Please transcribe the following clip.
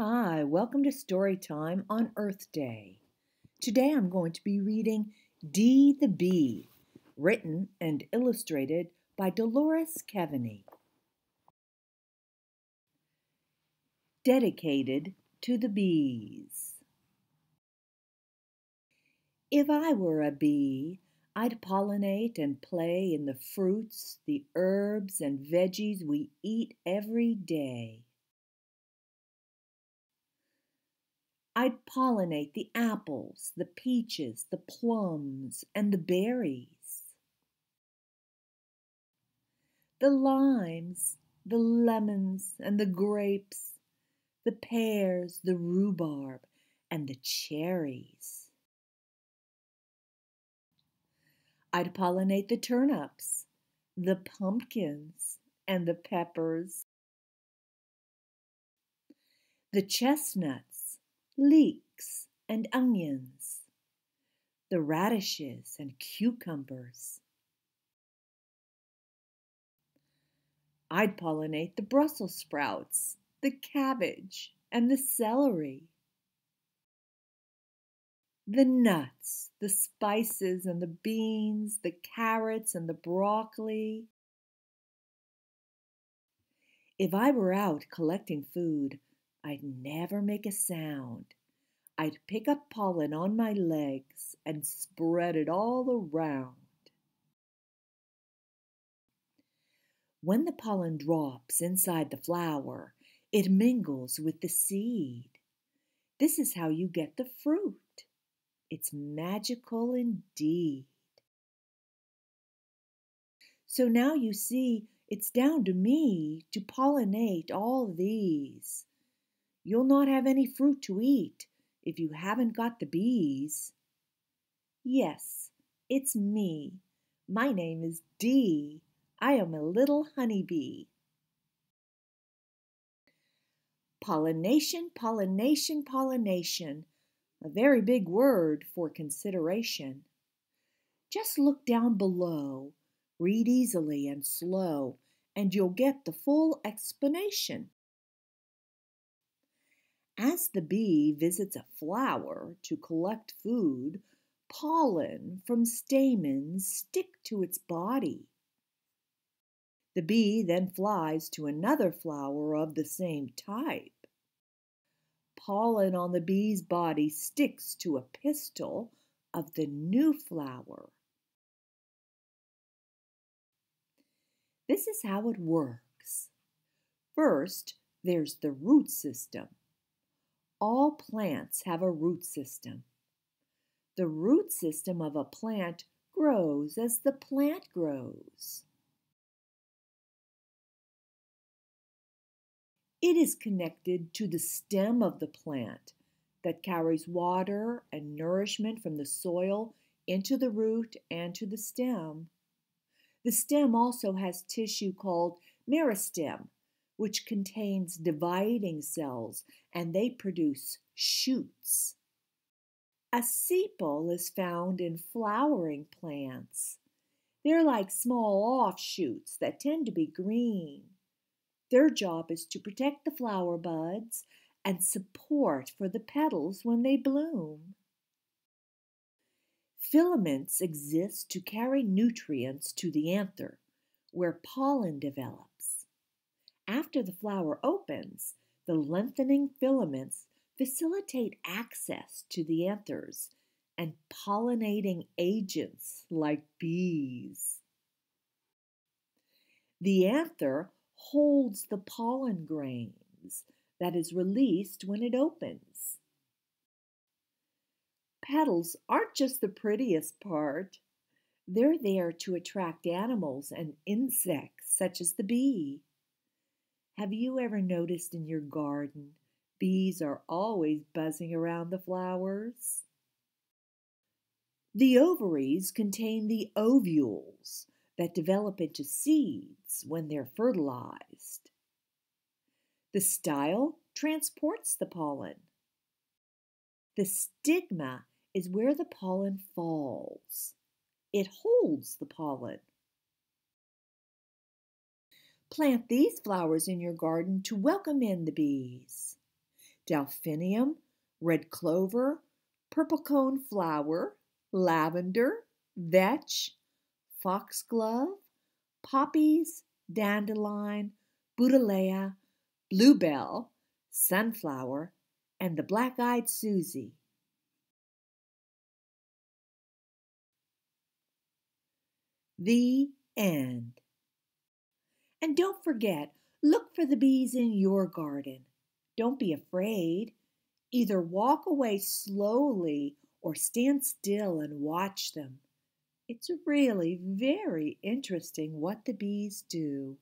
Hi, welcome to Story Time on Earth Day. Today I'm going to be reading Dee the Bee, written and illustrated by Delores Keaveney. Dedicated to the Bees. If I were a bee, I'd pollinate and play in the fruits, the herbs, and veggies we eat every day. I'd pollinate the apples, the peaches, the plums, and the berries. The limes, the lemons, and the grapes, the pears, the rhubarb, and the cherries. I'd pollinate the turnips, the pumpkins, and the peppers, the chestnuts, leeks and onions, the radishes and cucumbers. I'd pollinate the Brussels sprouts, the cabbage, and the celery. The nuts, the spices and the beans, the carrots and the broccoli. If I were out collecting food, I'd never make a sound. I'd pick up pollen on my legs and spread it all around. When the pollen drops inside the flower, it mingles with the seed. This is how you get the fruit. It's magical indeed. So now you see it's down to me to pollinate all these. You'll not have any fruit to eat if you haven't got the bees. Yes, it's me. My name is Dee. I am a little honey bee. Pollination, pollination, pollination. A very big word for consideration. Just look down below, read easily and slow, and you'll get the full explanation. As the bee visits a flower to collect food, pollen from stamens stick to its body. The bee then flies to another flower of the same type. Pollen on the bee's body sticks to a pistil of the new flower. This is how it works. First, there's the root system. All plants have a root system. The root system of a plant grows as the plant grows. It is connected to the stem of the plant that carries water and nourishment from the soil into the root and to the stem. The stem also has tissue called meristem which contains dividing cells, and they produce shoots. A sepal is found in flowering plants. They're like small offshoots that tend to be green. Their job is to protect the flower buds and support for the petals when they bloom. Filaments exist to carry nutrients to the anther, where pollen develops. After the flower opens, the lengthening filaments facilitate access to the anthers and pollinating agents like bees. The anther holds the pollen grains that is released when it opens. Petals aren't just the prettiest part. They're there to attract animals and insects such as the bee. Have you ever noticed in your garden bees are always buzzing around the flowers? The ovaries contain the ovules that develop into seeds when they're fertilized. The style transports the pollen. The stigma is where the pollen falls. It holds the pollen. Plant these flowers in your garden to welcome in the bees. delphinium, red clover, purple cone flower, lavender, vetch, foxglove, poppies, dandelion, buddleia, bluebell, sunflower, and the black eyed Susie. The end. And don't forget, look for the bees in your garden. Don't be afraid. Either walk away slowly or stand still and watch them. It's really very interesting what the bees do.